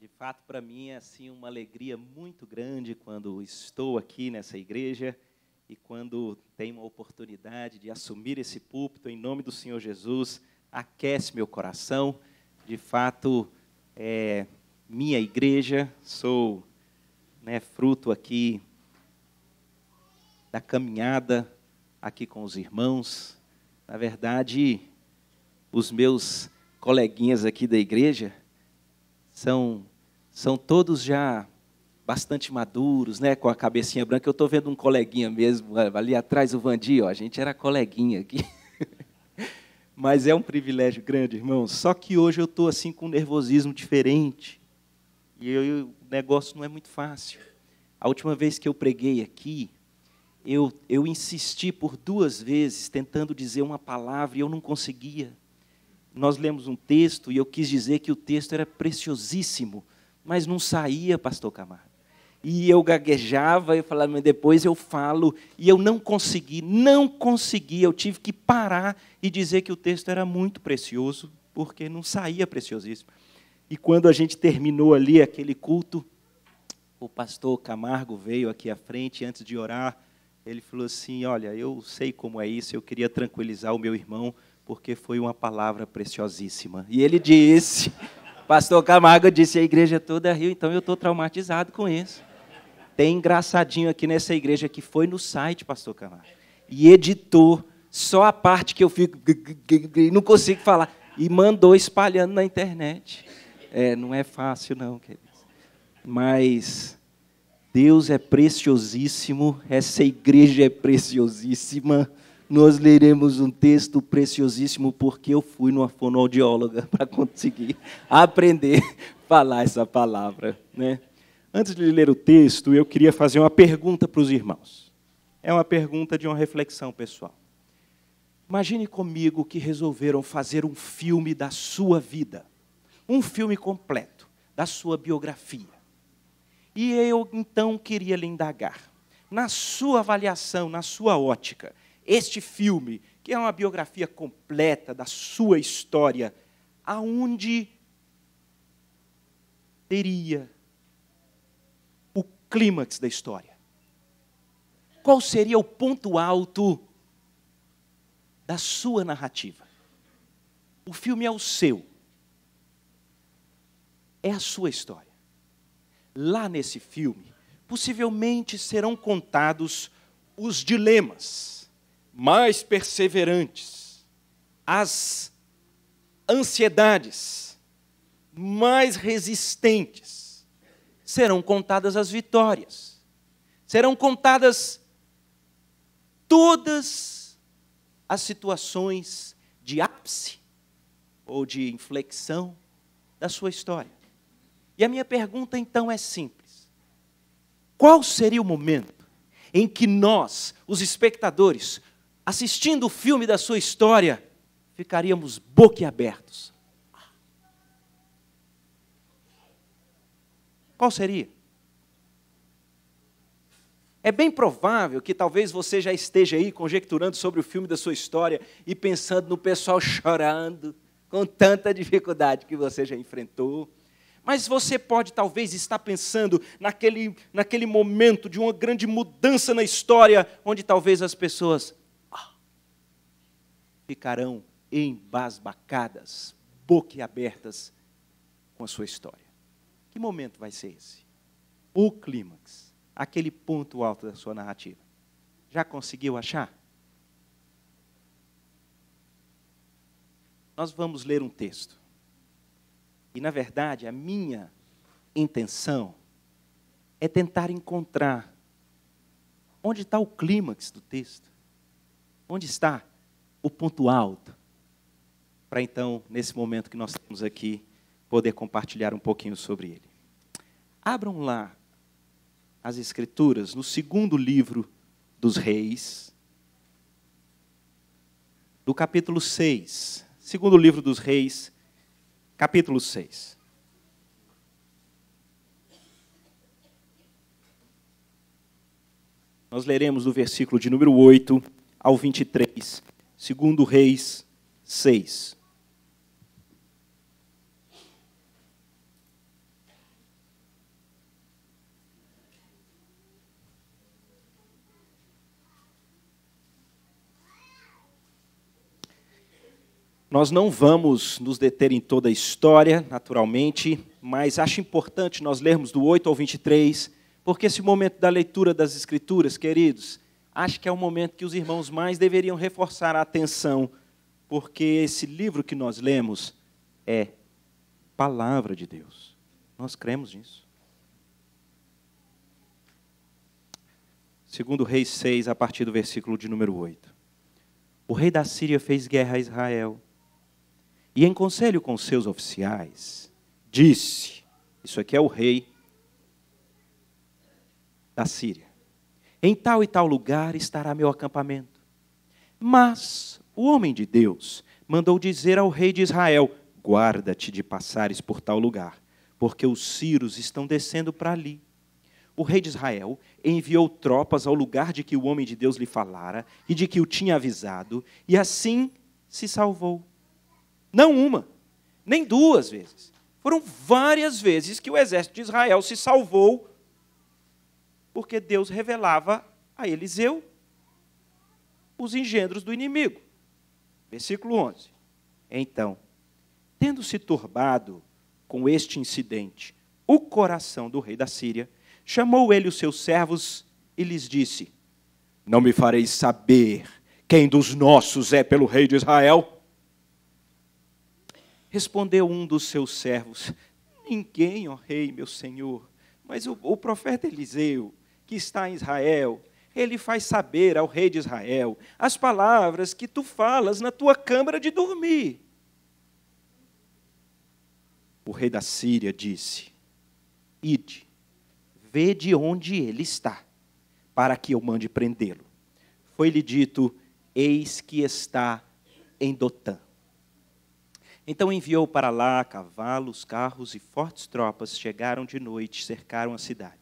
De fato, para mim é assim uma alegria muito grande quando estou aqui nessa igreja e quando tenho a oportunidade de assumir esse púlpito em nome do Senhor Jesus, aquece meu coração. De fato, é minha igreja, sou né, fruto aqui da caminhada aqui com os irmãos. Na verdade, os meus coleguinhas aqui da igreja são são todos já bastante maduros, né, com a cabecinha branca. Eu estou vendo um coleguinha mesmo ali atrás, o Vandi, ó, a gente era coleguinha aqui. Mas é um privilégio grande, irmão. Só que hoje eu estou assim com um nervosismo diferente. E eu, o negócio não é muito fácil. A última vez que eu preguei aqui, eu, eu insisti por duas vezes tentando dizer uma palavra e eu não conseguia. Nós lemos um texto e eu quis dizer que o texto era preciosíssimo mas não saía, pastor Camargo. E eu gaguejava, eu falava, mas depois eu falo, e eu não consegui, não consegui, eu tive que parar e dizer que o texto era muito precioso, porque não saía preciosíssimo. E quando a gente terminou ali aquele culto, o pastor Camargo veio aqui à frente, antes de orar, ele falou assim: Olha, eu sei como é isso, eu queria tranquilizar o meu irmão, porque foi uma palavra preciosíssima. E ele disse Pastor Camargo disse a igreja toda riu, então eu estou traumatizado com isso. Tem engraçadinho aqui nessa igreja que foi no site, Pastor Camargo, e editou só a parte que eu fico não consigo falar e mandou espalhando na internet. É, não é fácil não, queridos. Mas Deus é preciosíssimo, essa igreja é preciosíssima nós leremos um texto preciosíssimo, porque eu fui numa fonoaudióloga para conseguir aprender a falar essa palavra. Né? Antes de ler o texto, eu queria fazer uma pergunta para os irmãos. É uma pergunta de uma reflexão pessoal. Imagine comigo que resolveram fazer um filme da sua vida, um filme completo da sua biografia. E eu então queria lhe indagar, na sua avaliação, na sua ótica, este filme, que é uma biografia completa da sua história, aonde teria o clímax da história? Qual seria o ponto alto da sua narrativa? O filme é o seu. É a sua história. Lá nesse filme, possivelmente serão contados os dilemas mais perseverantes, as ansiedades mais resistentes, serão contadas as vitórias, serão contadas todas as situações de ápice ou de inflexão da sua história. E a minha pergunta então é simples: qual seria o momento em que nós, os espectadores, assistindo o filme da sua história, ficaríamos boquiabertos. Qual seria? É bem provável que talvez você já esteja aí conjecturando sobre o filme da sua história e pensando no pessoal chorando com tanta dificuldade que você já enfrentou. Mas você pode talvez estar pensando naquele, naquele momento de uma grande mudança na história, onde talvez as pessoas ficarão embasbacadas, boquiabertas com a sua história. Que momento vai ser esse? O clímax, aquele ponto alto da sua narrativa. Já conseguiu achar? Nós vamos ler um texto. E, na verdade, a minha intenção é tentar encontrar onde está o clímax do texto. Onde está o ponto alto, para então, nesse momento que nós temos aqui, poder compartilhar um pouquinho sobre ele. Abram lá as Escrituras no segundo livro dos Reis, do capítulo 6. Segundo livro dos Reis, capítulo 6. Nós leremos do versículo de número 8 ao 23 segundo Reis 6. Nós não vamos nos deter em toda a história, naturalmente, mas acho importante nós lermos do 8 ao 23, porque esse momento da leitura das Escrituras, queridos, acho que é o momento que os irmãos mais deveriam reforçar a atenção, porque esse livro que nós lemos é palavra de Deus. Nós cremos nisso. Segundo Reis 6, a partir do versículo de número 8. O rei da Síria fez guerra a Israel e em conselho com seus oficiais, disse: Isso aqui é o rei da Síria. Em tal e tal lugar estará meu acampamento. Mas o homem de Deus mandou dizer ao rei de Israel: Guarda-te de passares por tal lugar, porque os sírios estão descendo para ali. O rei de Israel enviou tropas ao lugar de que o homem de Deus lhe falara e de que o tinha avisado, e assim se salvou. Não uma, nem duas vezes. Foram várias vezes que o exército de Israel se salvou, porque Deus revelava a Eliseu os engendros do inimigo. Versículo 11. Então, tendo se turbado com este incidente o coração do rei da Síria, chamou ele os seus servos e lhes disse: Não me fareis saber quem dos nossos é pelo rei de Israel? Respondeu um dos seus servos: Ninguém, ó rei, meu senhor, mas o, o profeta Eliseu, que está em Israel, ele faz saber ao rei de Israel as palavras que tu falas na tua câmara de dormir. O rei da Síria disse: Ide, vê de onde ele está, para que eu mande prendê-lo. Foi-lhe dito: Eis que está em Dotã. Então enviou para lá cavalos, carros e fortes tropas chegaram de noite, cercaram a cidade.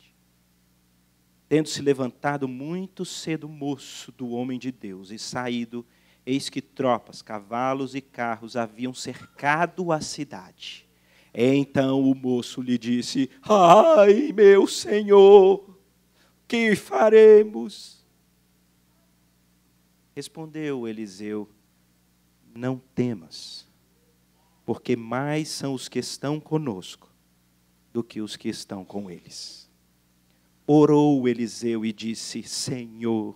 Tendo se levantado muito cedo moço do homem de Deus e saído, eis que tropas, cavalos e carros haviam cercado a cidade. Então o moço lhe disse: Ai, meu senhor, que faremos? Respondeu Eliseu: Não temas porque mais são os que estão conosco do que os que estão com eles. Orou Eliseu e disse: Senhor,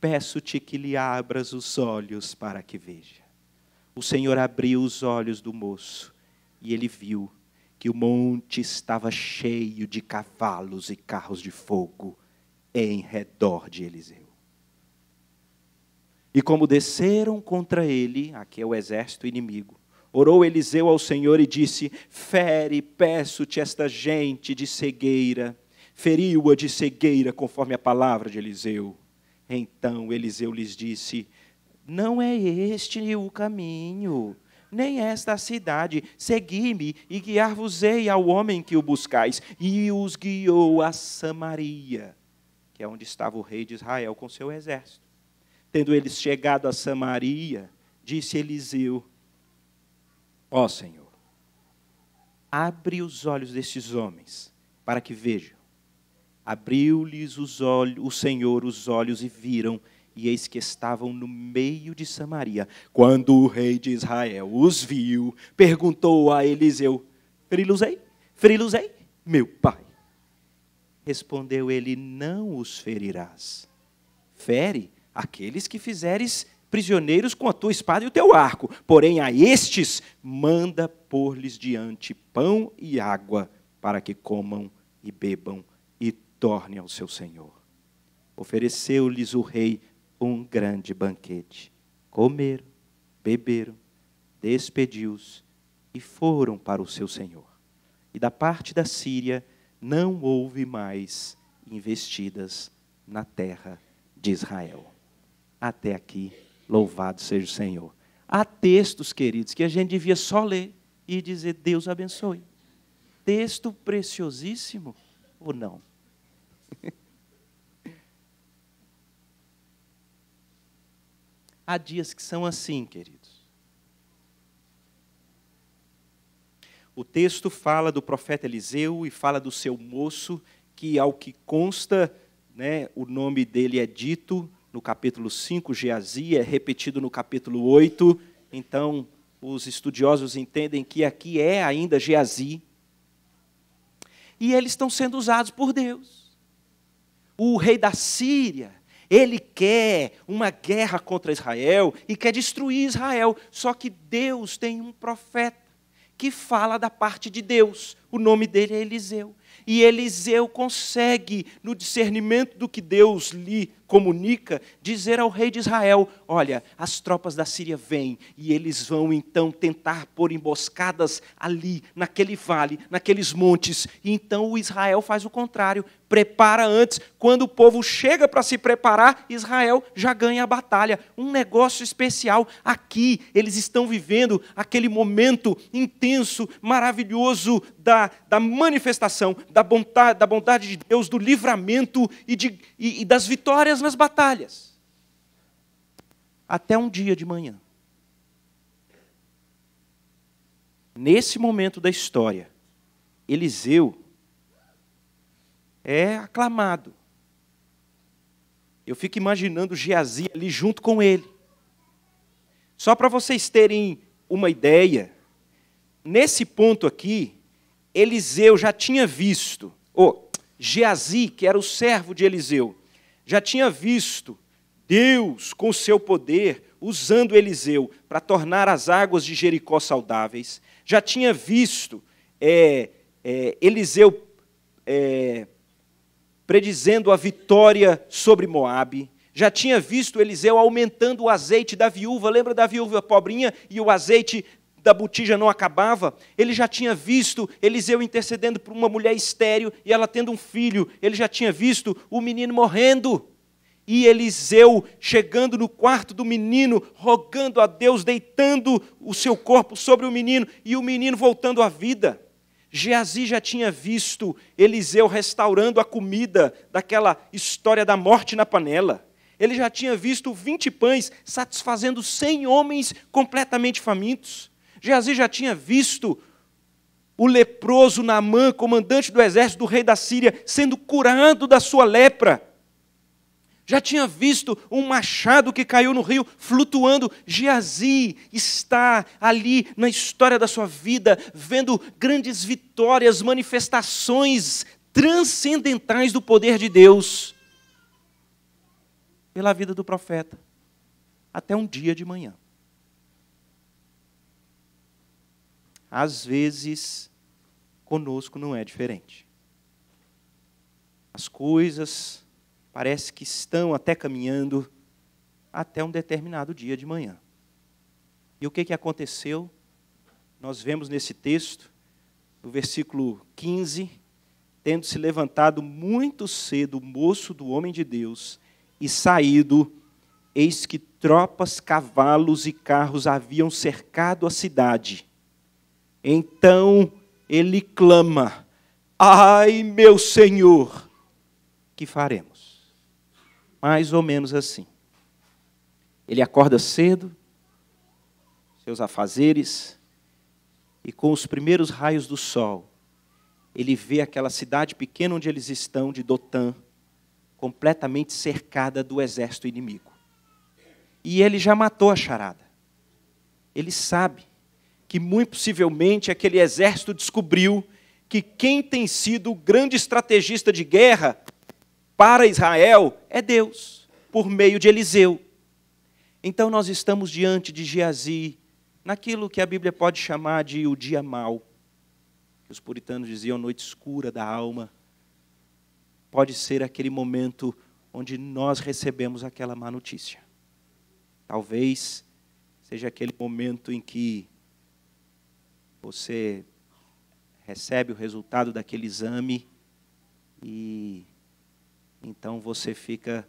peço-te que lhe abras os olhos para que veja. O Senhor abriu os olhos do moço e ele viu que o monte estava cheio de cavalos e carros de fogo em redor de Eliseu. E como desceram contra ele, aqui é o exército inimigo, Orou Eliseu ao Senhor e disse: Fere, peço-te esta gente de cegueira. Feriu-a de cegueira, conforme a palavra de Eliseu. Então Eliseu lhes disse: Não é este o caminho, nem esta a cidade. Segui-me e guiar-vos-ei ao homem que o buscais. E os guiou a Samaria, que é onde estava o rei de Israel com seu exército. Tendo eles chegado a Samaria, disse Eliseu: Ó oh, Senhor, abre os olhos destes homens para que vejam. Abriu-lhes os olhos, o Senhor os olhos e viram, e eis que estavam no meio de Samaria. Quando o rei de Israel os viu, perguntou a Eliseu: Feri-los-ei? Feri-los-ei, meu pai? Respondeu ele: Não os ferirás. Fere aqueles que fizeres prisioneiros com a tua espada e o teu arco. Porém, a estes manda pôr-lhes diante pão e água, para que comam e bebam e tornem ao seu senhor. Ofereceu-lhes o rei um grande banquete. Comeram, beberam, despediu-os e foram para o seu senhor. E da parte da Síria não houve mais investidas na terra de Israel. Até aqui Louvado seja o Senhor. Há textos, queridos, que a gente devia só ler e dizer Deus abençoe. Texto preciosíssimo ou não? Há dias que são assim, queridos. O texto fala do profeta Eliseu e fala do seu moço, que, ao que consta, né, o nome dele é dito no capítulo 5, Geazi, é repetido no capítulo 8. Então, os estudiosos entendem que aqui é ainda Geazi. E eles estão sendo usados por Deus. O rei da Síria, ele quer uma guerra contra Israel e quer destruir Israel. Só que Deus tem um profeta que fala da parte de Deus. O nome dele é Eliseu. E Eliseu consegue, no discernimento do que Deus lhe comunica, dizer ao rei de Israel: Olha, as tropas da Síria vêm e eles vão então tentar pôr emboscadas ali, naquele vale, naqueles montes. E então o Israel faz o contrário, prepara antes. Quando o povo chega para se preparar, Israel já ganha a batalha. Um negócio especial. Aqui eles estão vivendo aquele momento intenso, maravilhoso da, da manifestação da bondade, da bondade de Deus, do livramento e, de, e, e das vitórias nas batalhas. Até um dia de manhã. Nesse momento da história, Eliseu é aclamado. Eu fico imaginando Geazi ali junto com ele. Só para vocês terem uma ideia, nesse ponto aqui, Eliseu já tinha visto, ou Geazi, que era o servo de Eliseu, já tinha visto Deus, com seu poder, usando Eliseu para tornar as águas de Jericó saudáveis, já tinha visto é, é, Eliseu é, predizendo a vitória sobre Moabe, já tinha visto Eliseu aumentando o azeite da viúva, lembra da viúva pobrinha e o azeite da botija não acabava, ele já tinha visto Eliseu intercedendo por uma mulher estéril e ela tendo um filho, ele já tinha visto o menino morrendo. E Eliseu chegando no quarto do menino, rogando a Deus, deitando o seu corpo sobre o menino e o menino voltando à vida. Geazi já tinha visto Eliseu restaurando a comida daquela história da morte na panela. Ele já tinha visto 20 pães satisfazendo 100 homens completamente famintos. Geazi já tinha visto o leproso Naamã, comandante do exército do rei da Síria, sendo curado da sua lepra. Já tinha visto um machado que caiu no rio flutuando. Geazi está ali na história da sua vida, vendo grandes vitórias, manifestações transcendentais do poder de Deus pela vida do profeta, até um dia de manhã. Às vezes, conosco não é diferente. As coisas parece que estão até caminhando até um determinado dia de manhã. E o que, que aconteceu? Nós vemos nesse texto, no versículo 15, tendo se levantado muito cedo o moço do homem de Deus e saído, eis que tropas, cavalos e carros haviam cercado a cidade então ele clama: Ai, meu Senhor, que faremos? Mais ou menos assim. Ele acorda cedo, seus afazeres, e com os primeiros raios do sol, ele vê aquela cidade pequena onde eles estão, de Dotã, completamente cercada do exército inimigo. E ele já matou a charada. Ele sabe que muito possivelmente aquele exército descobriu que quem tem sido o grande estrategista de guerra para Israel é Deus, por meio de Eliseu. Então nós estamos diante de Geazi, naquilo que a Bíblia pode chamar de o dia mau. Os puritanos diziam noite escura da alma. Pode ser aquele momento onde nós recebemos aquela má notícia. Talvez seja aquele momento em que você recebe o resultado daquele exame e então você fica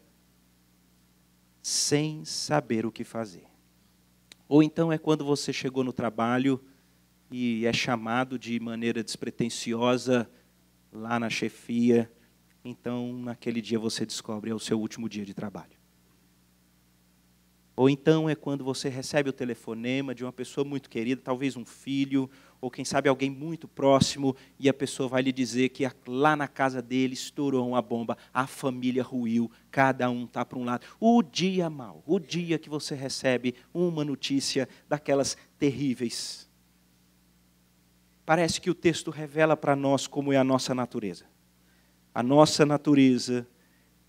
sem saber o que fazer. Ou então é quando você chegou no trabalho e é chamado de maneira despretensiosa lá na chefia, então naquele dia você descobre é o seu último dia de trabalho. Ou então é quando você recebe o telefonema de uma pessoa muito querida, talvez um filho, ou quem sabe alguém muito próximo, e a pessoa vai lhe dizer que lá na casa dele estourou uma bomba, a família ruiu, cada um está para um lado. O dia mal, o dia que você recebe uma notícia daquelas terríveis. Parece que o texto revela para nós como é a nossa natureza. A nossa natureza,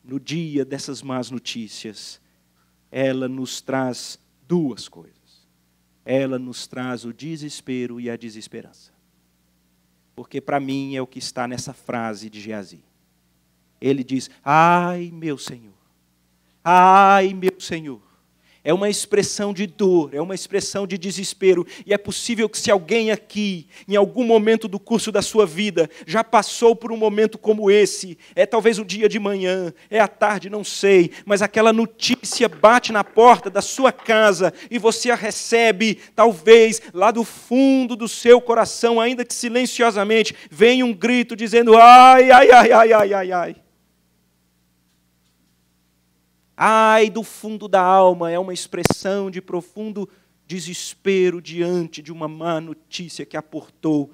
no dia dessas más notícias, ela nos traz duas coisas. Ela nos traz o desespero e a desesperança. Porque para mim é o que está nessa frase de Geazi. Ele diz: Ai, meu Senhor, ai, meu Senhor, é uma expressão de dor, é uma expressão de desespero. E é possível que, se alguém aqui, em algum momento do curso da sua vida, já passou por um momento como esse, é talvez o dia de manhã, é a tarde, não sei, mas aquela notícia bate na porta da sua casa e você a recebe, talvez lá do fundo do seu coração, ainda que silenciosamente, vem um grito dizendo: ai, ai, ai, ai, ai, ai, ai. Ai do fundo da alma é uma expressão de profundo desespero diante de uma má notícia que aportou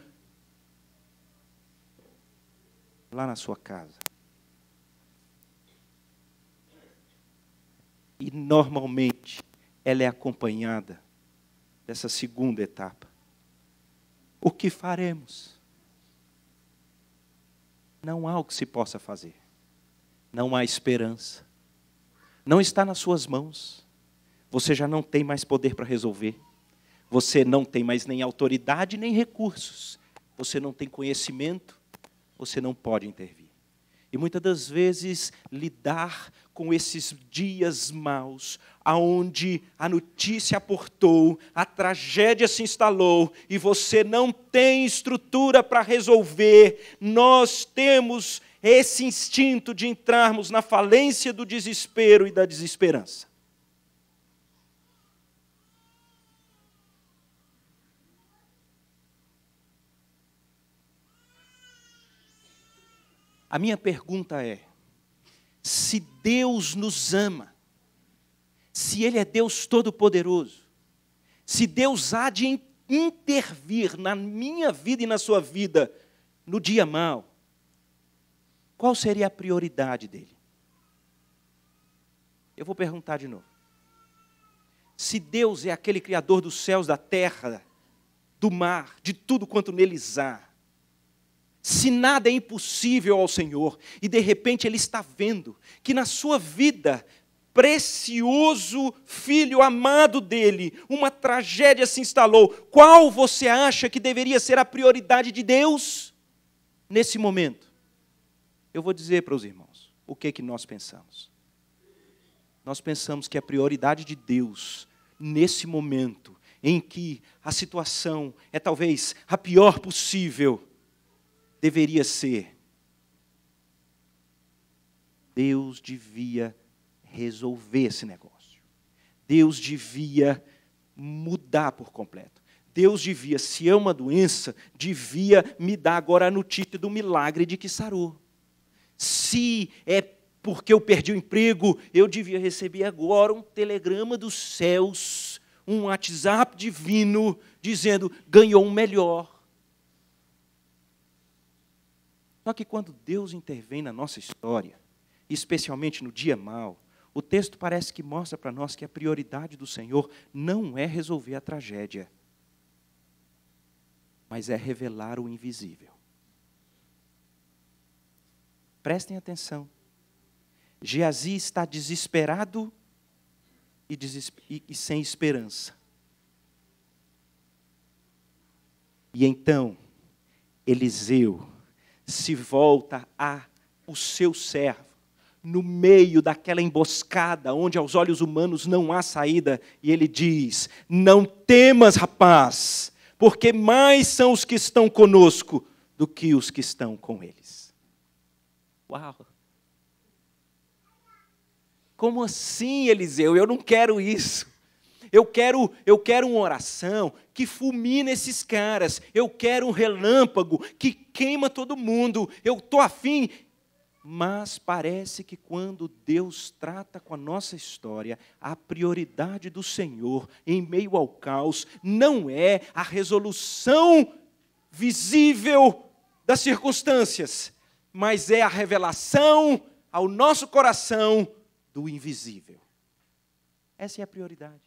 lá na sua casa. E normalmente ela é acompanhada dessa segunda etapa. O que faremos? Não há o que se possa fazer. Não há esperança não está nas suas mãos. Você já não tem mais poder para resolver. Você não tem mais nem autoridade nem recursos. Você não tem conhecimento. Você não pode intervir. E muitas das vezes lidar com esses dias maus, aonde a notícia aportou, a tragédia se instalou e você não tem estrutura para resolver, nós temos esse instinto de entrarmos na falência do desespero e da desesperança. A minha pergunta é: se Deus nos ama, se Ele é Deus Todo-Poderoso, se Deus há de intervir na minha vida e na sua vida no dia mau, qual seria a prioridade dele? Eu vou perguntar de novo. Se Deus é aquele Criador dos céus, da terra, do mar, de tudo quanto neles há, se nada é impossível ao Senhor, e de repente Ele está vendo que na sua vida, precioso filho amado dele, uma tragédia se instalou, qual você acha que deveria ser a prioridade de Deus nesse momento? Eu vou dizer para os irmãos o que que nós pensamos. Nós pensamos que a prioridade de Deus nesse momento em que a situação é talvez a pior possível, deveria ser Deus devia resolver esse negócio. Deus devia mudar por completo. Deus devia, se é uma doença, devia me dar agora a notícia do milagre de que sarou. Se é porque eu perdi o emprego, eu devia receber agora um telegrama dos céus, um WhatsApp divino, dizendo: ganhou um melhor. Só que quando Deus intervém na nossa história, especialmente no dia mal, o texto parece que mostra para nós que a prioridade do Senhor não é resolver a tragédia, mas é revelar o invisível. Prestem atenção. Geazi está desesperado e, e sem esperança. E então, Eliseu se volta a o seu servo, no meio daquela emboscada, onde aos olhos humanos não há saída, e ele diz: Não temas, rapaz, porque mais são os que estão conosco do que os que estão com eles. Uau! Como assim, Eliseu? Eu não quero isso. Eu quero, eu quero uma oração que fulmina esses caras. Eu quero um relâmpago que queima todo mundo. Eu estou afim. Mas parece que quando Deus trata com a nossa história, a prioridade do Senhor em meio ao caos não é a resolução visível das circunstâncias, mas é a revelação ao nosso coração do invisível. Essa é a prioridade.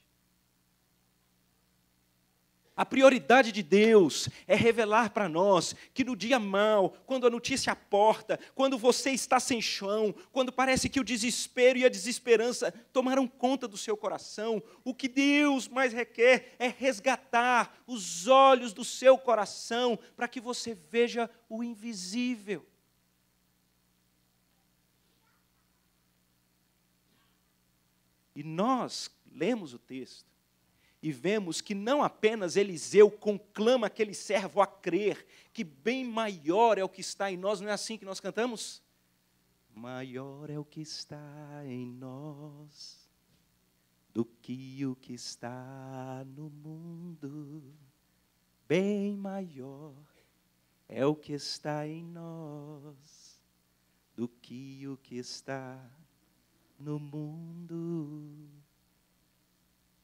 A prioridade de Deus é revelar para nós que no dia mal, quando a notícia aporta, quando você está sem chão, quando parece que o desespero e a desesperança tomaram conta do seu coração, o que Deus mais requer é resgatar os olhos do seu coração para que você veja o invisível. E nós lemos o texto e vemos que não apenas Eliseu conclama aquele servo a crer que bem maior é o que está em nós, não é assim que nós cantamos? Maior é o que está em nós do que o que está no mundo. Bem maior é o que está em nós do que o que está no mundo.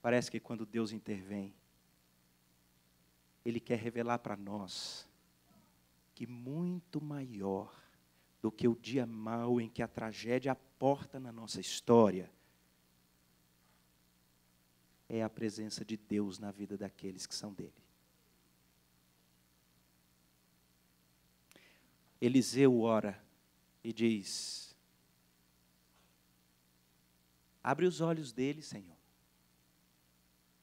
Parece que quando Deus intervém, Ele quer revelar para nós que muito maior do que o dia mau em que a tragédia aporta na nossa história é a presença de Deus na vida daqueles que são dele. Eliseu ora e diz: Abre os olhos dele, Senhor.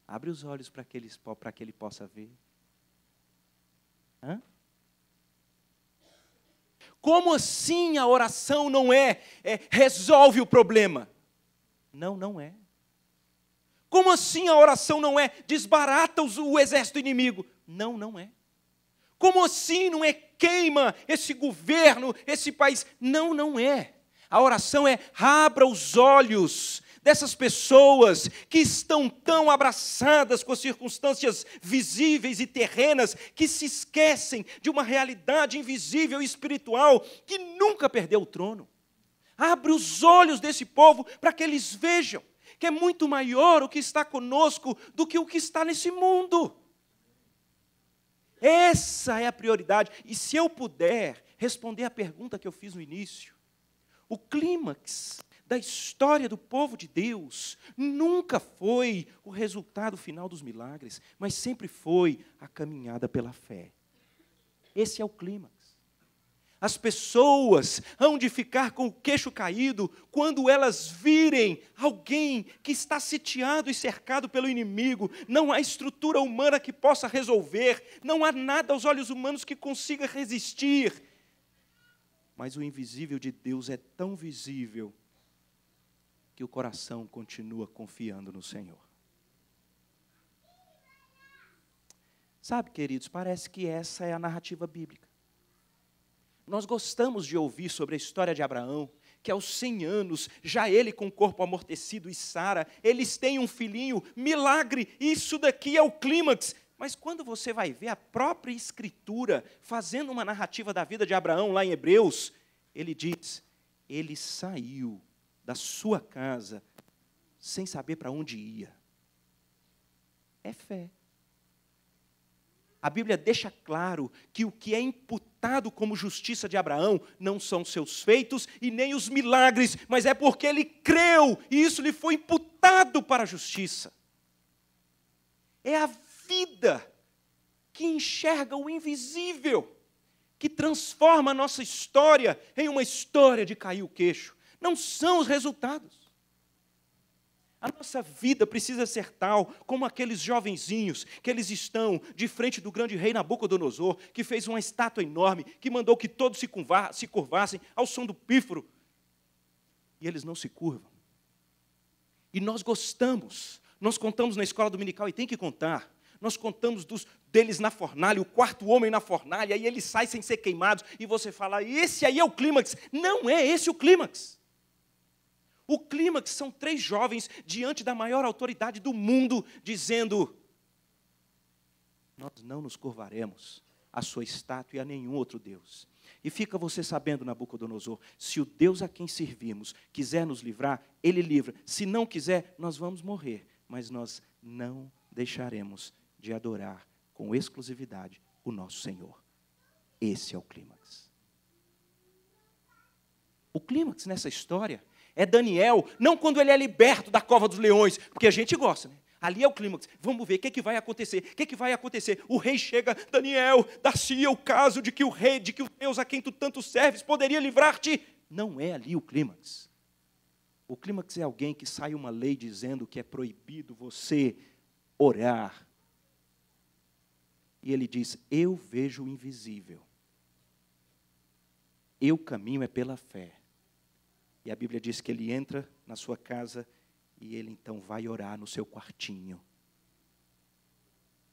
Abre os olhos para que, ele, que ele possa ver. Hã? Como assim a oração não é, é, resolve o problema? Não, não é. Como assim a oração não é desbarata o exército inimigo? Não, não é. Como assim não é queima esse governo, esse país? Não, não é. A oração é abra os olhos dessas pessoas que estão tão abraçadas com as circunstâncias visíveis e terrenas que se esquecem de uma realidade invisível e espiritual que nunca perdeu o trono. Abre os olhos desse povo para que eles vejam que é muito maior o que está conosco do que o que está nesse mundo. Essa é a prioridade. E se eu puder responder a pergunta que eu fiz no início, o clímax da história do povo de Deus nunca foi o resultado final dos milagres, mas sempre foi a caminhada pela fé. Esse é o clímax. As pessoas hão de ficar com o queixo caído quando elas virem alguém que está sitiado e cercado pelo inimigo. Não há estrutura humana que possa resolver, não há nada aos olhos humanos que consiga resistir. Mas o invisível de Deus é tão visível que o coração continua confiando no Senhor. Sabe, queridos, parece que essa é a narrativa bíblica. Nós gostamos de ouvir sobre a história de Abraão, que aos 100 anos, já ele com o corpo amortecido e Sara, eles têm um filhinho, milagre, isso daqui é o clímax. Mas quando você vai ver a própria Escritura fazendo uma narrativa da vida de Abraão lá em Hebreus, ele diz: ele saiu da sua casa sem saber para onde ia. É fé. A Bíblia deixa claro que o que é imputado como justiça de Abraão não são seus feitos e nem os milagres, mas é porque ele creu e isso lhe foi imputado para a justiça. É a vida que enxerga o invisível, que transforma a nossa história em uma história de cair o queixo não são os resultados. A nossa vida precisa ser tal como aqueles jovenzinhos que eles estão de frente do grande rei Nabucodonosor, que fez uma estátua enorme, que mandou que todos se, se curvassem ao som do pífaro. E eles não se curvam. E nós gostamos, nós contamos na escola dominical e tem que contar. Nós contamos dos, deles na fornalha, o quarto homem na fornalha, e eles saem sem ser queimados, e você fala, esse aí é o clímax. Não é esse o clímax. O clímax são três jovens diante da maior autoridade do mundo, dizendo: Nós não nos curvaremos a sua estátua e a nenhum outro Deus. E fica você sabendo, Nabucodonosor, se o Deus a quem servimos quiser nos livrar, ele livra. Se não quiser, nós vamos morrer, mas nós não deixaremos de adorar com exclusividade o nosso Senhor. Esse é o clímax. O clímax nessa história é Daniel, não quando ele é liberto da cova dos leões, porque a gente gosta, né? Ali é o clímax. Vamos ver o que, que vai acontecer. O que, que vai acontecer? O rei chega, Daniel, dá-se o caso de que o rei, de que o Deus a quem tu tanto serves poderia livrar-te. Não é ali o clímax. O clímax é alguém que sai uma lei dizendo que é proibido você orar. E ele diz: Eu vejo o invisível. Eu caminho é pela fé. E a Bíblia diz que ele entra na sua casa e ele então vai orar no seu quartinho.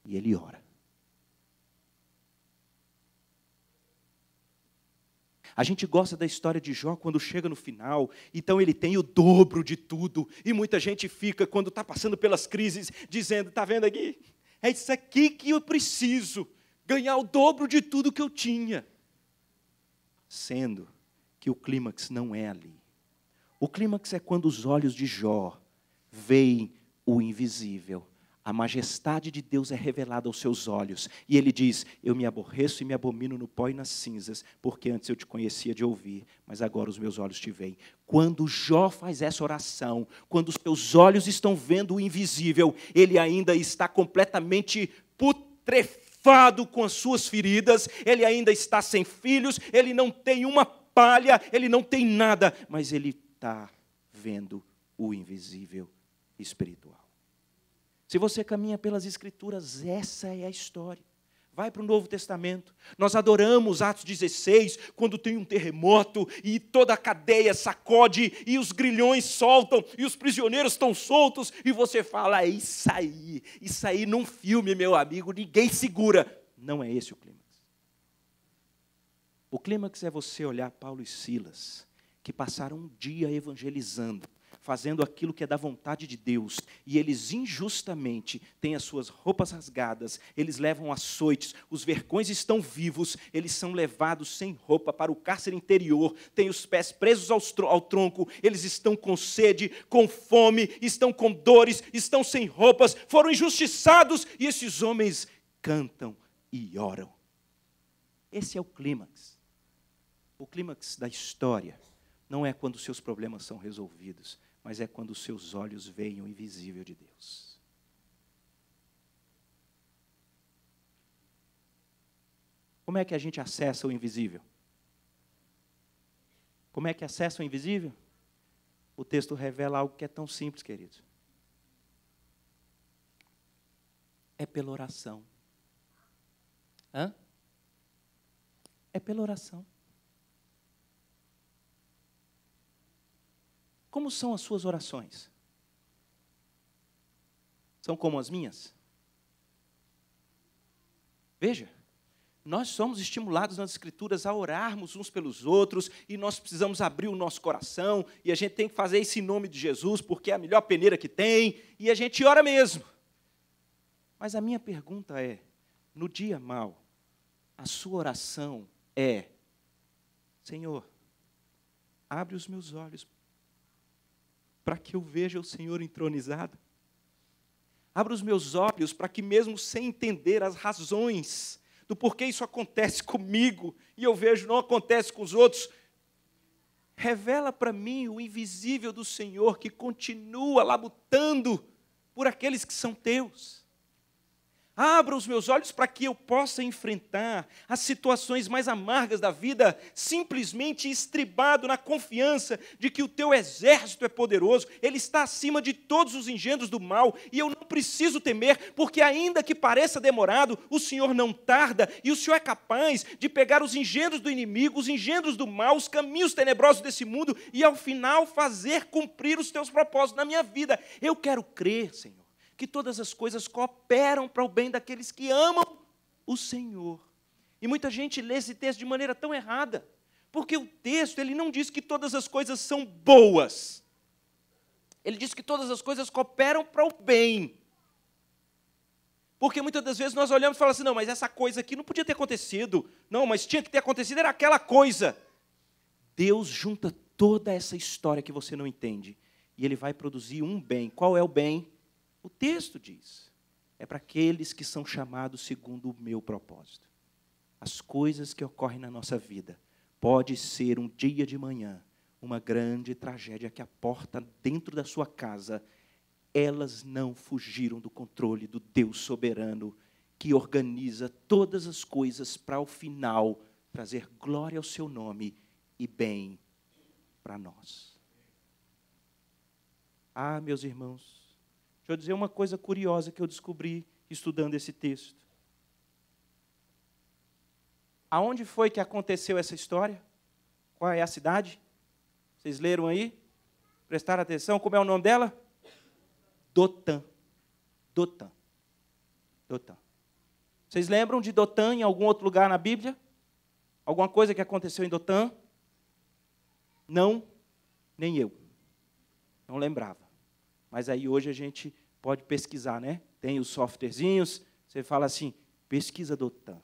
E ele ora. A gente gosta da história de Jó quando chega no final, então ele tem o dobro de tudo. E muita gente fica, quando está passando pelas crises, dizendo: está vendo aqui? É isso aqui que eu preciso, ganhar o dobro de tudo que eu tinha. Sendo que o clímax não é ali. O clímax é quando os olhos de Jó veem o invisível. A majestade de Deus é revelada aos seus olhos. E ele diz: Eu me aborreço e me abomino no pó e nas cinzas, porque antes eu te conhecia de ouvir, mas agora os meus olhos te veem. Quando Jó faz essa oração, quando os seus olhos estão vendo o invisível, ele ainda está completamente putrefado com as suas feridas, ele ainda está sem filhos, ele não tem uma palha, ele não tem nada, mas ele está vendo o invisível espiritual. Se você caminha pelas Escrituras, essa é a história. Vai para o Novo Testamento. Nós adoramos Atos 16, quando tem um terremoto e toda a cadeia sacode e os grilhões soltam e os prisioneiros estão soltos e você fala: é isso aí, isso aí num filme, meu amigo, ninguém segura. Não é esse o clímax. O clímax é você olhar Paulo e Silas, que passaram um dia evangelizando, fazendo aquilo que é da vontade de Deus, e eles injustamente têm as suas roupas rasgadas, eles levam açoites, os vergões estão vivos, eles são levados sem roupa para o cárcere interior, têm os pés presos ao tronco, eles estão com sede, com fome, estão com dores, estão sem roupas, foram injustiçados, e esses homens cantam e oram. Esse é o clímax. O clímax da história não é quando seus problemas são resolvidos, mas é quando os seus olhos veem o invisível de Deus. Como é que a gente acessa o invisível? Como é que acessa o invisível? O texto revela algo que é tão simples, queridos. É pela oração. Hã? É pela oração. Como são as suas orações? São como as minhas? Veja, nós somos estimulados nas Escrituras a orarmos uns pelos outros e nós precisamos abrir o nosso coração e a gente tem que fazer isso em nome de Jesus porque é a melhor peneira que tem e a gente ora mesmo. Mas a minha pergunta é: no dia mal, a sua oração é: Senhor, abre os meus olhos para que eu veja o Senhor entronizado. Abra os meus olhos para que, mesmo sem entender as razões do porquê isso acontece comigo e eu vejo não acontece com os outros, revela para mim o invisível do Senhor que continua labutando por aqueles que são teus. Abra os meus olhos para que eu possa enfrentar as situações mais amargas da vida, simplesmente estribado na confiança de que o teu exército é poderoso, ele está acima de todos os engendros do mal, e eu não preciso temer, porque ainda que pareça demorado, o Senhor não tarda, e o Senhor é capaz de pegar os engendros do inimigo, os engendros do mal, os caminhos tenebrosos desse mundo, e ao final fazer cumprir os teus propósitos na minha vida. Eu quero crer, Senhor que todas as coisas cooperam para o bem daqueles que amam o Senhor. E muita gente lê esse texto de maneira tão errada, porque o texto ele não diz que todas as coisas são boas. Ele diz que todas as coisas cooperam para o bem. Porque muitas das vezes nós olhamos e falamos assim: não, mas essa coisa aqui não podia ter acontecido. Não, mas tinha que ter acontecido, era aquela coisa. Deus junta toda essa história que você não entende e ele vai produzir um bem. Qual é o bem? O texto diz: é para aqueles que são chamados segundo o meu propósito. As coisas que ocorrem na nossa vida pode ser um dia de manhã, uma grande tragédia que a porta dentro da sua casa, elas não fugiram do controle do Deus soberano que organiza todas as coisas para ao final trazer glória ao seu nome e bem para nós. Ah, meus irmãos, deixa eu dizer uma coisa curiosa que eu descobri estudando esse texto. Aonde foi que aconteceu essa história? Qual é a cidade? Vocês leram aí? Prestaram atenção? Como é o nome dela? Dotã. Dotã. Dotã. Vocês lembram de Dotã em algum outro lugar na Bíblia? Alguma coisa que aconteceu em Dotã? Não, nem eu. Não lembrava. Mas aí hoje a gente pode pesquisar, né? Tem os softwarezinhos, você fala assim, pesquisa Dotan.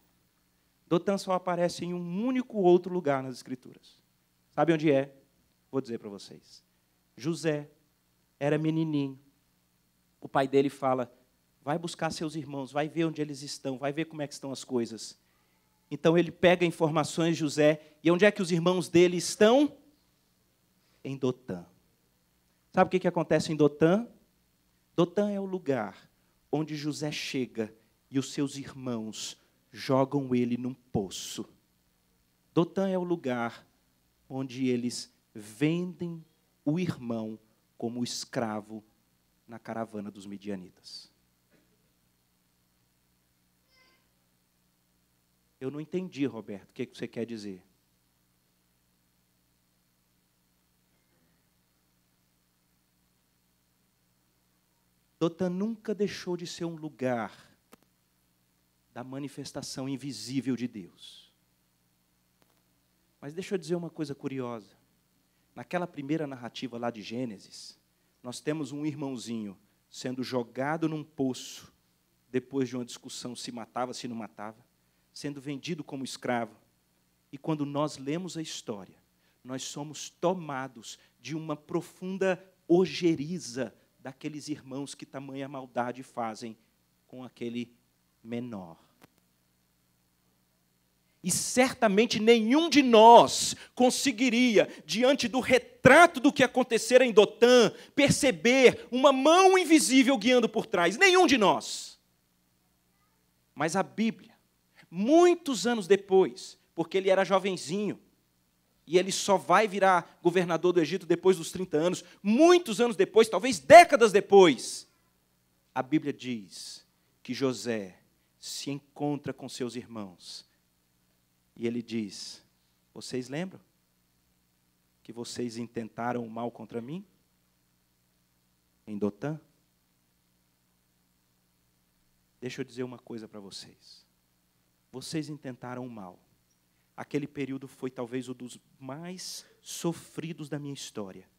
Dotan só aparece em um único outro lugar nas Escrituras. Sabe onde é? Vou dizer para vocês. José era menininho. O pai dele fala: vai buscar seus irmãos, vai ver onde eles estão, vai ver como é que estão as coisas. Então ele pega informações de José, e onde é que os irmãos dele estão? Em Dotã. Sabe o que, que acontece em Dotã? Dotã é o lugar onde José chega e os seus irmãos jogam ele num poço. Dotã é o lugar onde eles vendem o irmão como escravo na caravana dos midianitas. Eu não entendi, Roberto, o que você quer dizer. Dotã nunca deixou de ser um lugar da manifestação invisível de Deus. Mas deixa eu dizer uma coisa curiosa. Naquela primeira narrativa lá de Gênesis, nós temos um irmãozinho sendo jogado num poço, depois de uma discussão se matava, se não matava, sendo vendido como escravo. E quando nós lemos a história, nós somos tomados de uma profunda ojeriza daqueles irmãos que tamanha maldade fazem com aquele menor. E certamente nenhum de nós conseguiria, diante do retrato do que acontecera em Dotã, perceber uma mão invisível guiando por trás. Nenhum de nós. Mas a Bíblia, muitos anos depois, porque ele era jovenzinho, e ele só vai virar governador do Egito depois dos 30 anos, muitos anos depois, talvez décadas depois. A Bíblia diz que José se encontra com seus irmãos e ele diz: Vocês lembram que vocês intentaram o mal contra mim? Em Dotã? Deixa eu dizer uma coisa para vocês. Vocês intentaram o mal aquele período foi talvez um dos mais sofridos da minha história.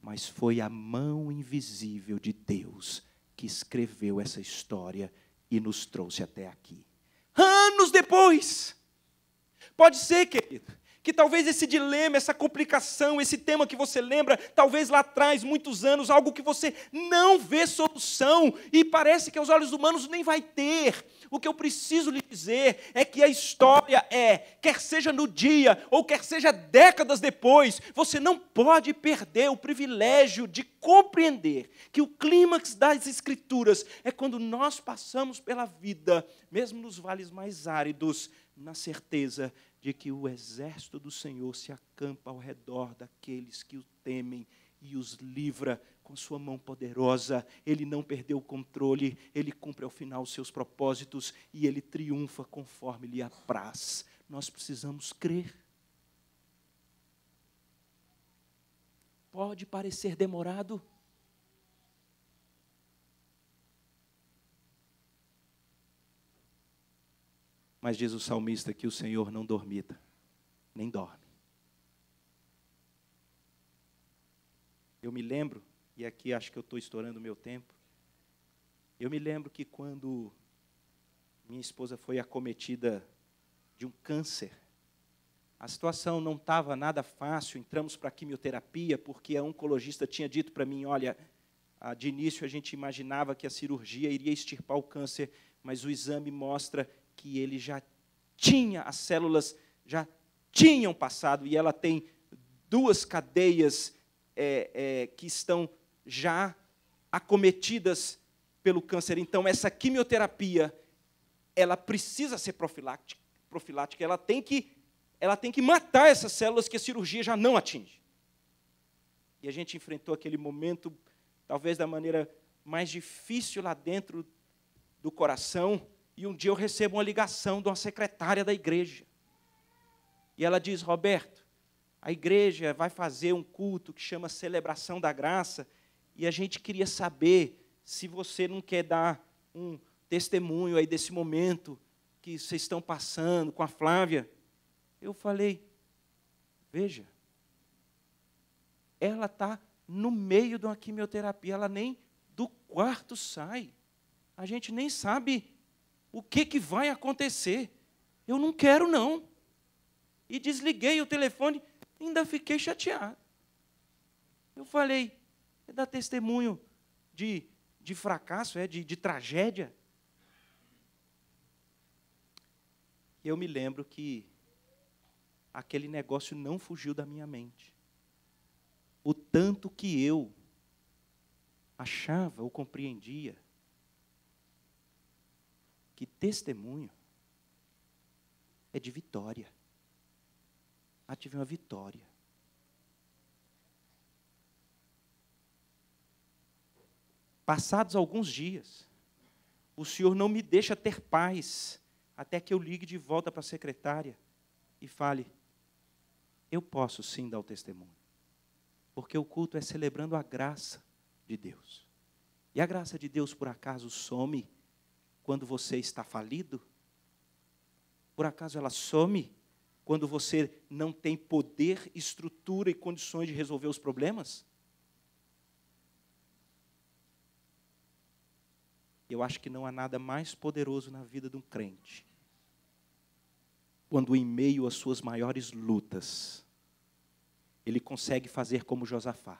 Mas foi a mão invisível de Deus que escreveu essa história e nos trouxe até aqui. Anos depois. Pode ser, querido, que talvez esse dilema, essa complicação, esse tema que você lembra, talvez lá atrás, muitos anos, algo que você não vê solução e parece que aos olhos humanos nem vai ter. O que eu preciso lhe dizer é que a história é, quer seja no dia ou quer seja décadas depois, você não pode perder o privilégio de compreender que o clímax das Escrituras é quando nós passamos pela vida, mesmo nos vales mais áridos, na certeza de que o exército do Senhor se acampa ao redor daqueles que o temem e os livra com sua mão poderosa. Ele não perdeu o controle, ele cumpre ao final os seus propósitos e ele triunfa conforme lhe apraz. Nós precisamos crer. Pode parecer demorado, Mas diz o salmista que o Senhor não dormita, nem dorme. Eu me lembro, e aqui acho que eu estou estourando o meu tempo, eu me lembro que quando minha esposa foi acometida de um câncer. A situação não estava nada fácil, entramos para a quimioterapia, porque a oncologista tinha dito para mim: olha, de início a gente imaginava que a cirurgia iria extirpar o câncer, mas o exame mostra que ele já tinha, as células já tinham passado, e ela tem duas cadeias é, é, que estão já acometidas pelo câncer. Então, essa quimioterapia, ela precisa ser profilática, profilática ela, tem que, ela tem que matar essas células que a cirurgia já não atinge. E a gente enfrentou aquele momento, talvez da maneira mais difícil lá dentro do coração, e um dia eu recebo uma ligação de uma secretária da igreja. E ela diz: Roberto, a igreja vai fazer um culto que chama Celebração da Graça, e a gente queria saber se você não quer dar um testemunho aí desse momento que vocês estão passando com a Flávia. Eu falei, veja, ela está no meio de uma quimioterapia, ela nem do quarto sai. A gente nem sabe o que, que vai acontecer. Eu não quero, não. E desliguei o telefone, ainda fiquei chateado. Eu falei, é dar testemunho de de fracasso, é de, de tragédia. Eu me lembro que aquele negócio não fugiu da minha mente. O tanto que eu achava ou compreendia que testemunho é de vitória. Ah, tive uma vitória. Passados alguns dias, o senhor não me deixa ter paz até que eu ligue de volta para a secretária e fale: eu posso sim dar o testemunho, porque o culto é celebrando a graça de Deus. E a graça de Deus, por acaso, some quando você está falido? Por acaso ela some quando você não tem poder, estrutura e condições de resolver os problemas? Eu acho que não há nada mais poderoso na vida de um crente. Quando, em meio às suas maiores lutas, ele consegue fazer como Josafá.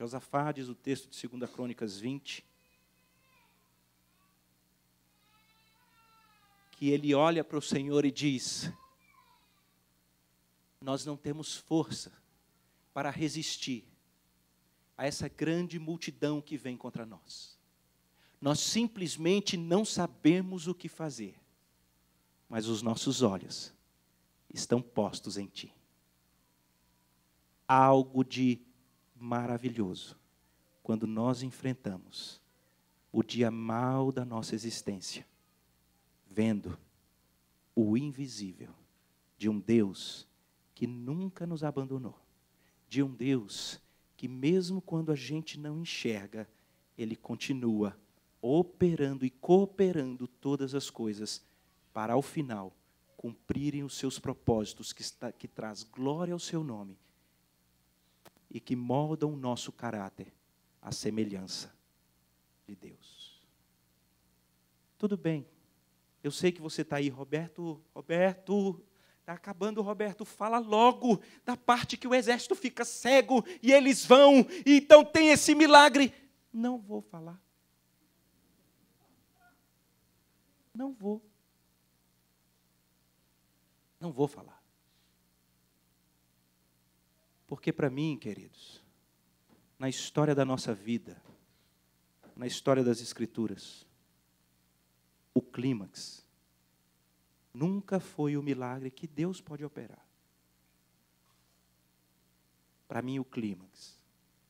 Josafá, diz o texto de 2 Crônicas 20, que ele olha para o Senhor e diz: Nós não temos força para resistir a essa grande multidão que vem contra nós. Nós simplesmente não sabemos o que fazer, mas os nossos olhos estão postos em Ti. Algo de maravilhoso quando nós enfrentamos o dia mal da nossa existência, vendo o invisível de um Deus que nunca nos abandonou, de um Deus que, mesmo quando a gente não enxerga, Ele continua operando e cooperando todas as coisas para, ao final, cumprirem os seus propósitos, que, está, que traz glória ao seu nome e que moldam o nosso caráter à semelhança de Deus. Tudo bem. Eu sei que você está aí, Roberto, Roberto, Está acabando, Roberto. Fala logo da parte que o exército fica cego e eles vão, e então tem esse milagre. Não vou falar. Não vou. Não vou falar. Porque para mim, queridos, na história da nossa vida, na história das Escrituras, o clímax nunca foi o milagre que Deus pode operar. Para mim, o clímax,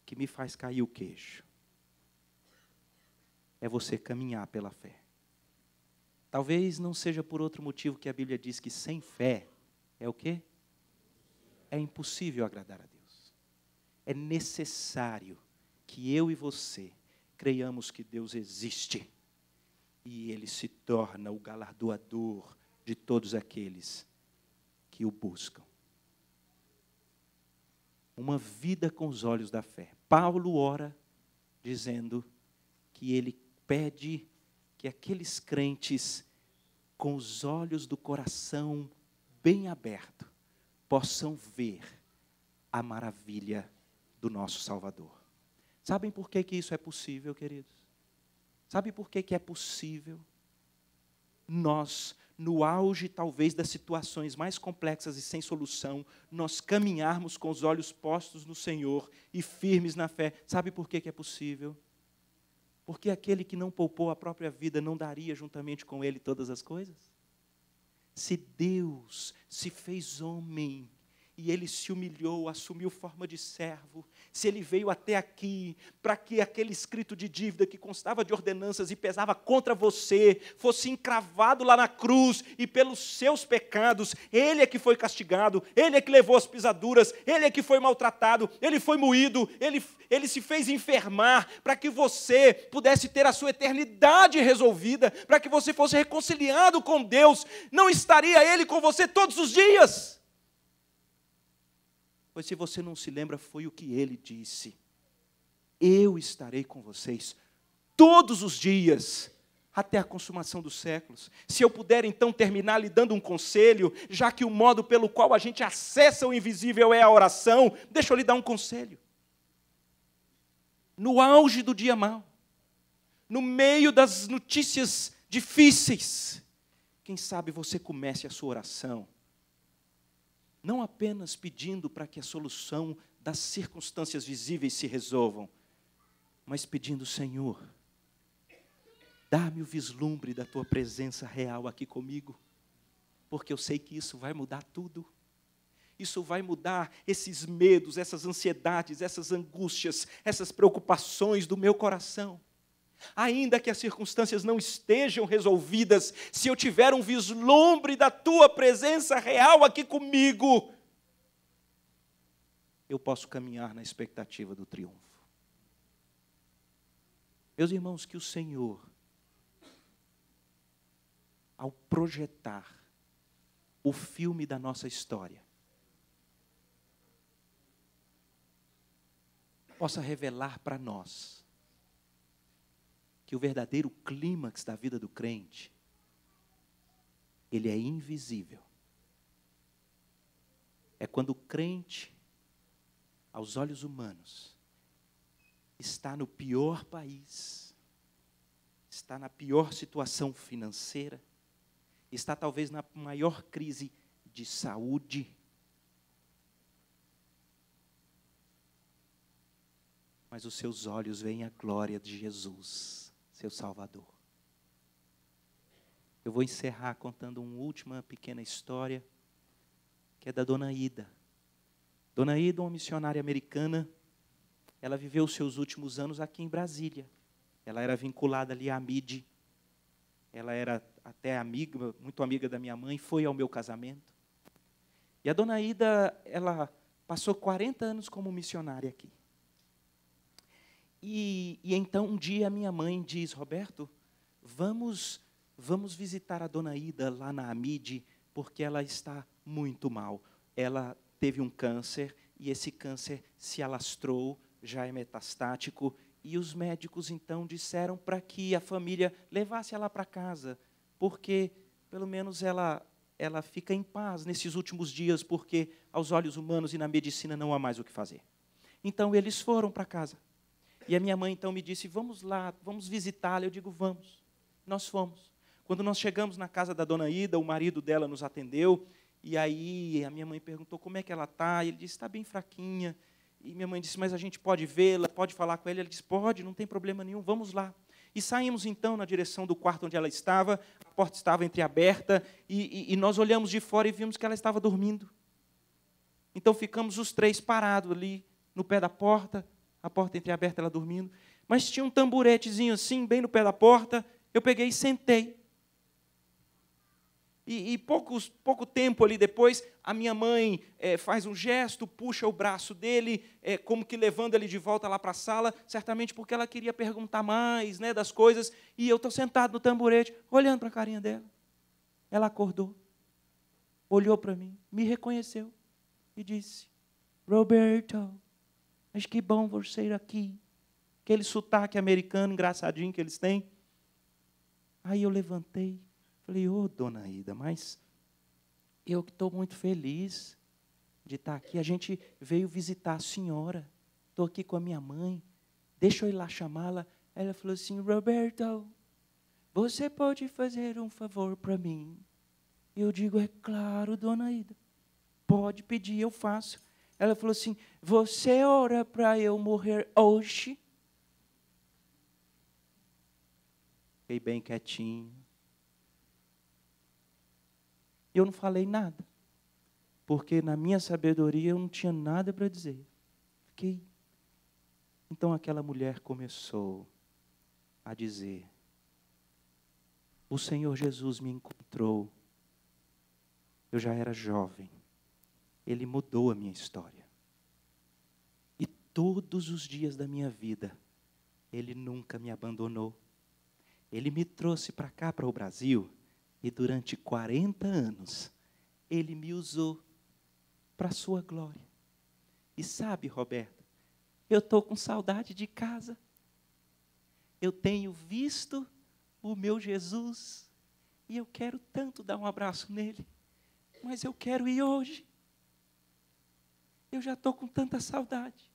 que me faz cair o queixo, é você caminhar pela fé. Talvez não seja por outro motivo que a Bíblia diz que sem fé é o quê? É impossível agradar a Deus. É necessário que eu e você creiamos que Deus existe e Ele se torna o galardoador de todos aqueles que o buscam. Uma vida com os olhos da fé. Paulo ora dizendo que ele pede que aqueles crentes com os olhos do coração bem aberto, possam ver a maravilha do nosso Salvador. Sabem por que, que isso é possível, queridos? Sabe por que, que é possível? Nós, no auge talvez das situações mais complexas e sem solução, nós caminharmos com os olhos postos no Senhor e firmes na fé. Sabe por que, que é possível? Porque aquele que não poupou a própria vida não daria juntamente com ele todas as coisas? Se Deus se fez homem e ele se humilhou, assumiu forma de servo, se ele veio até aqui para que aquele escrito de dívida que constava de ordenanças e pesava contra você fosse encravado lá na cruz e pelos seus pecados, ele é que foi castigado, ele é que levou as pisaduras, ele é que foi maltratado, ele foi moído, ele, ele se fez enfermar para que você pudesse ter a sua eternidade resolvida, para que você fosse reconciliado com Deus, não estaria ele com você todos os dias? Pois se você não se lembra, foi o que ele disse: Eu estarei com vocês todos os dias, até a consumação dos séculos. Se eu puder então terminar lhe dando um conselho, já que o modo pelo qual a gente acessa o invisível é a oração, deixa eu lhe dar um conselho. No auge do dia mau, no meio das notícias difíceis, quem sabe você comece a sua oração não apenas pedindo para que a solução das circunstâncias visíveis se resolvam, mas pedindo, Senhor, dá-me o vislumbre da tua presença real aqui comigo, porque eu sei que isso vai mudar tudo. Isso vai mudar esses medos, essas ansiedades, essas angústias, essas preocupações do meu coração. Ainda que as circunstâncias não estejam resolvidas, se eu tiver um vislumbre da tua presença real aqui comigo, eu posso caminhar na expectativa do triunfo. Meus irmãos, que o Senhor, ao projetar o filme da nossa história, possa revelar para nós que o verdadeiro clímax da vida do crente, ele é invisível. É quando o crente, aos olhos humanos, está no pior país, está na pior situação financeira, está talvez na maior crise de saúde, mas os seus olhos veem a glória de Jesus seu Salvador. Eu vou encerrar contando uma última pequena história, que é da Dona Ida. Dona Ida, uma missionária americana, ela viveu seus últimos anos aqui em Brasília. Ela era vinculada ali à MIDI. Ela era até amiga, muito amiga da minha mãe, foi ao meu casamento. E a Dona Ida, ela passou 40 anos como missionária aqui. E, e então um dia minha mãe diz, Roberto, vamos, vamos visitar a dona Ida lá na Amide, porque ela está muito mal. Ela teve um câncer e esse câncer se alastrou, já é metastático, e os médicos então disseram para que a família levasse ela para casa, porque pelo menos ela ela fica em paz nesses últimos dias, porque aos olhos humanos e na medicina não há mais o que fazer. Então eles foram para casa. E a minha mãe então me disse: Vamos lá, vamos visitá-la. Eu digo: Vamos. Nós fomos. Quando nós chegamos na casa da dona Ida, o marido dela nos atendeu. E aí a minha mãe perguntou como é que ela está. Ele disse: Está bem fraquinha. E minha mãe disse: Mas a gente pode vê-la, pode falar com ela. Ele disse: Pode, não tem problema nenhum, vamos lá. E saímos então na direção do quarto onde ela estava. A porta estava entreaberta. E, e, e nós olhamos de fora e vimos que ela estava dormindo. Então ficamos os três parados ali no pé da porta, a porta entreaberta, ela dormindo. Mas tinha um tamburetezinho assim, bem no pé da porta. Eu peguei e sentei. E, e poucos, pouco tempo ali depois, a minha mãe é, faz um gesto, puxa o braço dele, é, como que levando ele de volta lá para a sala, certamente porque ela queria perguntar mais né, das coisas. E eu estou sentado no tamborete, olhando para a carinha dela. Ela acordou, olhou para mim, me reconheceu e disse: Roberto, mas que bom você ir aqui. Aquele sotaque americano engraçadinho que eles têm. Aí eu levantei, falei ô, oh, dona Ida, mas eu que estou muito feliz de estar aqui. A gente veio visitar a senhora. Estou aqui com a minha mãe. Deixa eu ir lá chamá-la. Ela falou assim: Roberto, você pode fazer um favor para mim? Eu digo: É claro, dona Ida. Pode pedir, eu faço. Ela falou assim: Você ora para eu morrer hoje? Fiquei bem quietinho. Eu não falei nada, porque na minha sabedoria eu não tinha nada para dizer. Fiquei. Então aquela mulher começou a dizer: O Senhor Jesus me encontrou. Eu já era jovem. Ele mudou a minha história. E todos os dias da minha vida, Ele nunca me abandonou. Ele me trouxe para cá, para o Brasil, e durante 40 anos, Ele me usou para a sua glória. E sabe, Roberto, eu estou com saudade de casa. Eu tenho visto o meu Jesus e eu quero tanto dar um abraço nele, mas eu quero ir hoje. Eu já estou com tanta saudade.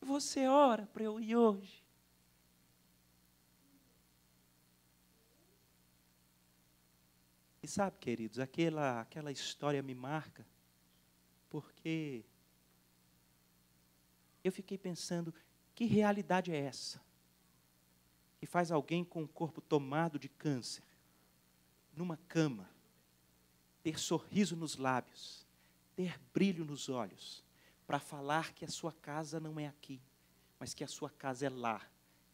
Você ora para eu ir hoje. E sabe, queridos, aquela, aquela história me marca, porque eu fiquei pensando: que realidade é essa? Que faz alguém com o corpo tomado de câncer, numa cama, ter sorriso nos lábios, ter brilho nos olhos, para falar que a sua casa não é aqui, mas que a sua casa é lá,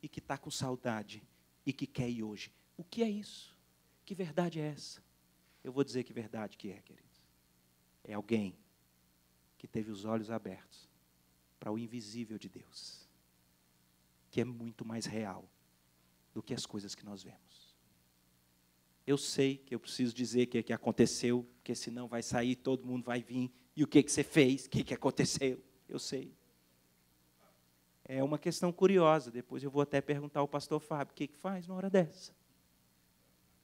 e que está com saudade, e que quer ir hoje. O que é isso? Que verdade é essa? Eu vou dizer que verdade que é, queridos. É alguém que teve os olhos abertos para o invisível de Deus, que é muito mais real do que as coisas que nós vemos. Eu sei que eu preciso dizer o que, é que aconteceu, porque senão vai sair, todo mundo vai vir. E o que, que você fez? O que, que aconteceu? Eu sei. É uma questão curiosa. Depois eu vou até perguntar ao pastor Fábio: o que, que faz numa hora dessa?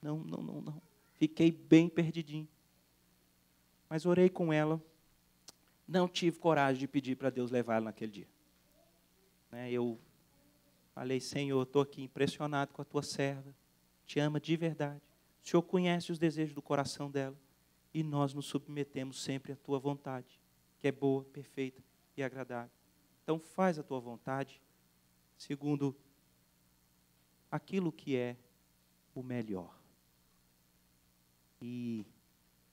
Não, não, não, não. Fiquei bem perdidinho. Mas orei com ela. Não tive coragem de pedir para Deus levar ela naquele dia. Né, eu falei, Senhor, estou aqui impressionado com a tua serva. Te ama de verdade. O Senhor conhece os desejos do coração dela. E nós nos submetemos sempre à tua vontade, que é boa, perfeita e agradável. Então faz a tua vontade, segundo aquilo que é o melhor. E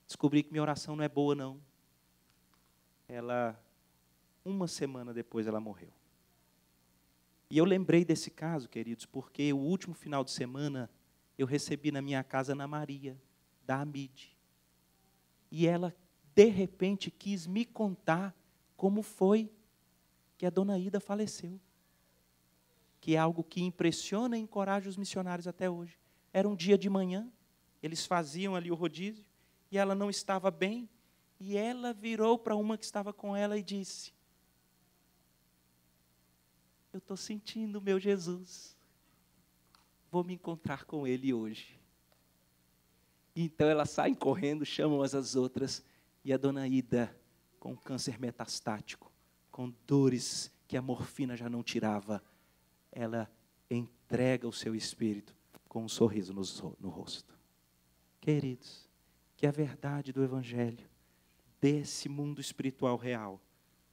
descobri que minha oração não é boa, não. Ela, uma semana depois, ela morreu. E eu lembrei desse caso, queridos, porque o último final de semana eu recebi na minha casa Ana Maria, da Amide. E ela, de repente, quis me contar como foi que a dona Ida faleceu. Que é algo que impressiona e encoraja os missionários até hoje. Era um dia de manhã, eles faziam ali o rodízio e ela não estava bem. E ela virou para uma que estava com ela e disse: Eu estou sentindo o meu Jesus. Vou me encontrar com ele hoje. Então elas saem correndo, chamam as as outras, e a dona Ida, com câncer metastático, com dores que a morfina já não tirava, ela entrega o seu espírito com um sorriso no, no rosto. Queridos, que a verdade do Evangelho, desse mundo espiritual real,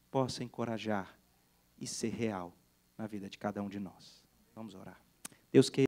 possa encorajar e ser real na vida de cada um de nós. Vamos orar. Deus querido.